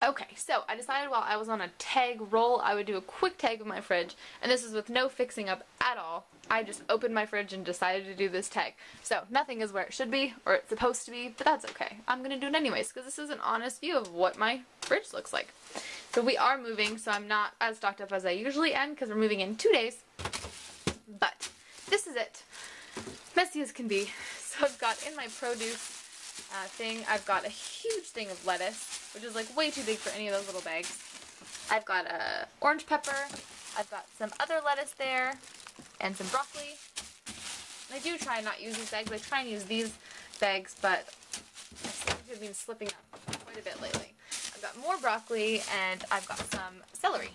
Okay, so I decided while I was on a tag roll, I would do a quick tag of my fridge, and this is with no fixing up at all. I just opened my fridge and decided to do this tag. So nothing is where it should be, or it's supposed to be, but that's okay. I'm gonna do it anyways, because this is an honest view of what my fridge looks like. So we are moving, so I'm not as stocked up as I usually am, because we're moving in two days. But this is it. Messy as can be. So I've got in my produce uh, thing, I've got a huge thing of lettuce, which is like way too big for any of those little bags. I've got a orange pepper, I've got some other lettuce there, and some broccoli. I do try and not use these bags, I try and use these bags, but I seem to have been slipping up quite a bit lately. I've got more broccoli, and I've got some celery.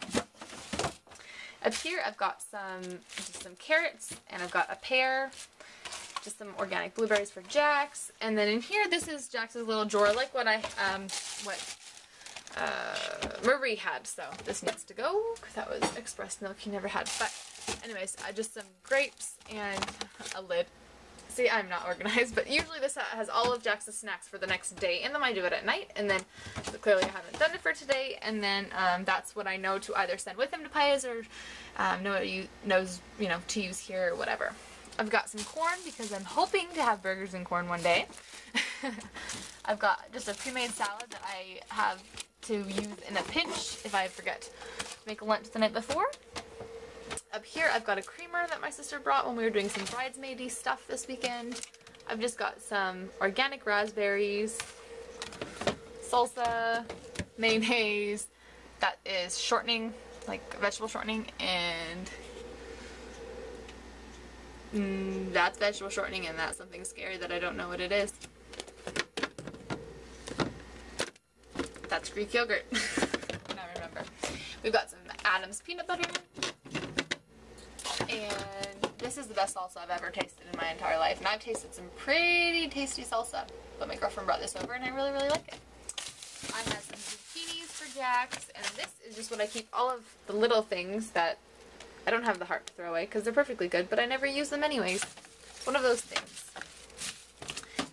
Up here I've got some, just some carrots, and I've got a pear, just some organic blueberries for Jax. And then in here, this is Jax's little drawer, like what I, um, what uh, Marie had. So this needs to go, because that was express milk he never had. But anyways, uh, just some grapes and a lid. See, I'm not organized, but usually this has all of Jax's snacks for the next day, and then I do it at night, and then so clearly I haven't done it for today, and then um, that's what I know to either send with him to Pies or um, know you knows you know to use here or whatever. I've got some corn because I'm hoping to have burgers and corn one day. I've got just a pre-made salad that I have to use in a pinch if I forget to make lunch the night before. Up here I've got a creamer that my sister brought when we were doing some bridesmaidy stuff this weekend. I've just got some organic raspberries, salsa, mayonnaise, that is shortening, like vegetable shortening, and Mm, that's vegetable shortening and that's something scary that I don't know what it is. That's Greek yogurt. I remember. We've got some Adams peanut butter. And this is the best salsa I've ever tasted in my entire life. And I've tasted some pretty tasty salsa. But my girlfriend brought this over and I really, really like it. I have some zucchinis for Jax. And this is just what I keep all of the little things that I don't have the heart to throw away because they're perfectly good, but I never use them anyways. It's one of those things.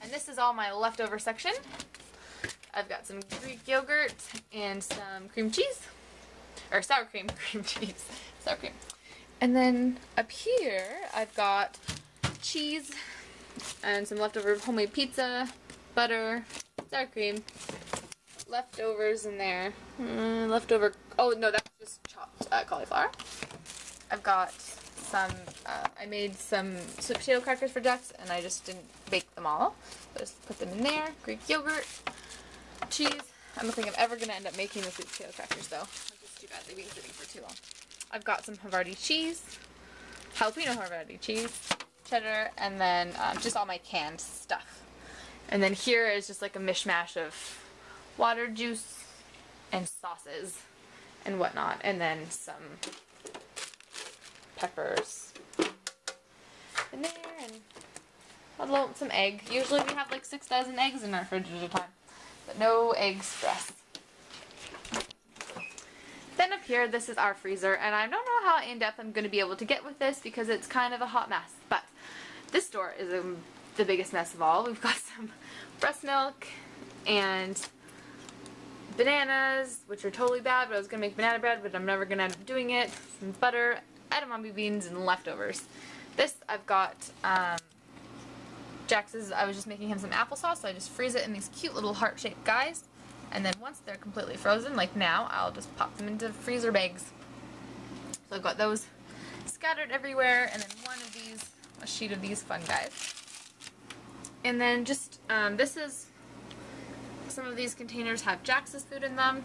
And this is all my leftover section. I've got some Greek yogurt and some cream cheese. Or sour cream, cream cheese. Sour cream. And then up here, I've got cheese and some leftover homemade pizza, butter, sour cream, leftovers in there. Mm, leftover, oh no, that's just chopped uh, cauliflower. I've got some, uh, I made some sweet potato crackers for Jax and I just didn't bake them all. I just put them in there. Greek yogurt, cheese. I don't think I'm ever going to end up making the sweet potato crackers though. It's just too bad they've been sitting for too long. I've got some Havarti cheese, jalapeno Havarti cheese, cheddar, and then um, just all my canned stuff. And then here is just like a mishmash of water, juice, and sauces and whatnot. And then some peppers in there and a little, some egg. Usually we have like six dozen eggs in our fridge at a time, but no egg stress. Then up here, this is our freezer, and I don't know how in-depth I'm going to be able to get with this because it's kind of a hot mess, but this door is um, the biggest mess of all. We've got some breast milk and bananas, which are totally bad, but I was going to make banana bread, but I'm never going to end up doing it. Some butter, edamame beans and leftovers. This I've got um, Jax's, I was just making him some applesauce, so I just freeze it in these cute little heart-shaped guys. And then once they're completely frozen, like now, I'll just pop them into freezer bags. So I've got those scattered everywhere, and then one of these, a sheet of these fun guys. And then just, um, this is, some of these containers have Jax's food in them.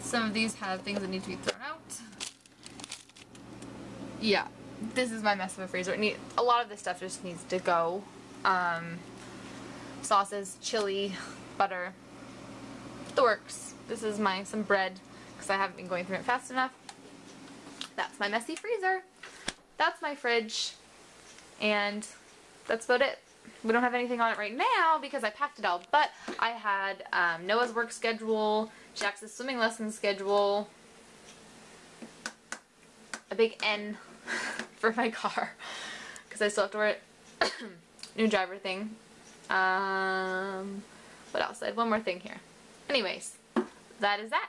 Some of these have things that need to be thrown yeah, this is my mess of a freezer. Need, a lot of this stuff just needs to go. Um, sauces, chili, butter, the works. This is my some bread because I haven't been going through it fast enough. That's my messy freezer. That's my fridge. And that's about it. We don't have anything on it right now because I packed it all, but I had um, Noah's work schedule, Jax's swimming lesson schedule, a big N for my car because I still have to wear it. New driver thing. Um, what else? I had one more thing here. Anyways, that is that.